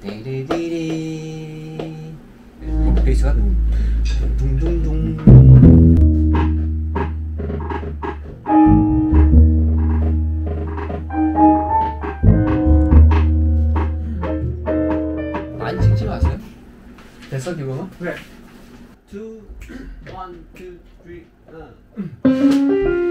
띠리디리. 뭐 베이스가 둥둥둥. 많이 찍지 마세요. 됐어 기분은? 네. 2, 1, 2, 3, 4.